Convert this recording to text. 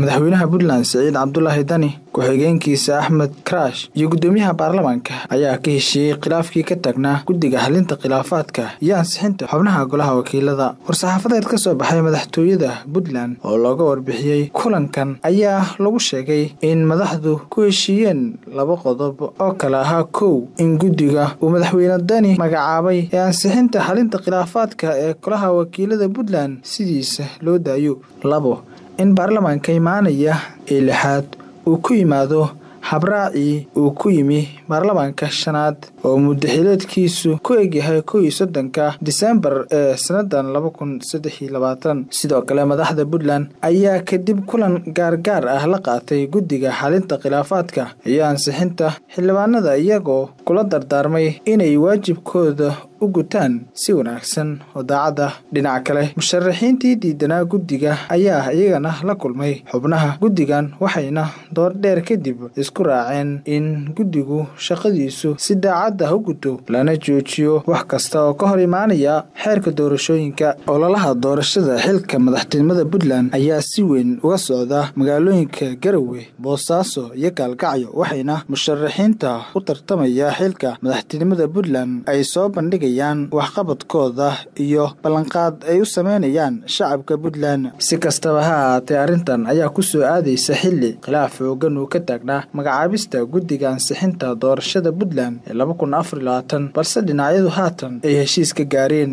madaxweynaha puntland siciid cabdulaahi dani ku-xigeenkiisa axmed karaash iyo guddoomiyaha baarlamaanka ayaa ka heshiiyey khilaafkii ka taagnaa guddiga xalinta khilaafaadka iyo ansixinta xubnaha golaha wakiilada. War-saxaafadeed ka soo baxay madaxtooyada puntland oo looga warbixiyey kulankan ayaa lagu sheegay in madaxdu ku heshiiyeen laba qodob oo kale ahaa kow. In guddiga uu madaxweyne dani magacaabay ee ansixinta xalinta khilaafaadka ee golaha wakiilada puntland sidiisa loo daayo labo in baarlamaanka imaanaya ee lixaad uu ku yimaado habraacii uu ku yimi baarlamaanka shanaad oo muddaxileedkiisu ku egyahay kow iyo soddonka disembar ee sannadan laba kun saddex iyo labaatan. Sidoo kale madaxda puntland ayaa kadib kulan gaargaar ah la qaatay guddiga xalinta khilaafaadka iyo ansixinta xildhibaanada iyagoo kula dardaarmay inay waajibkooda u gutaan si wanaagsan oo daacad ah kale. Musharaxiintii diidanaa guddiga ayaa iyagana la kulmay xubnaha guddigan waxayna door dheer kadib isku raaceen in guddigu shaqadiisu si daacad ah u guto lana joojiyo wax kasta oo ka hor imaanaya. Xeerka doorashooyinka ololaha doorashada xilka madaxtinimada puntland ayaa si weyn uga socda magaalooyinka garowe boosaaso iyo gaalkacyo waxayna musharaxiinta u tartamaya xilka madaxtinimada puntland ay soo bandhigay waxqabadkooda iyo ballanqaad ay u sameynayaan shacabka puntland. Si kastaba ha ahaatee arrintan ayaa ku soo aadaysa xilli khilaaf xoogan uu ka taagnaa magacaabista guddiga ansixinta doorashada puntland ee balse dhinacyadu haatan ay heshiis ka gaareen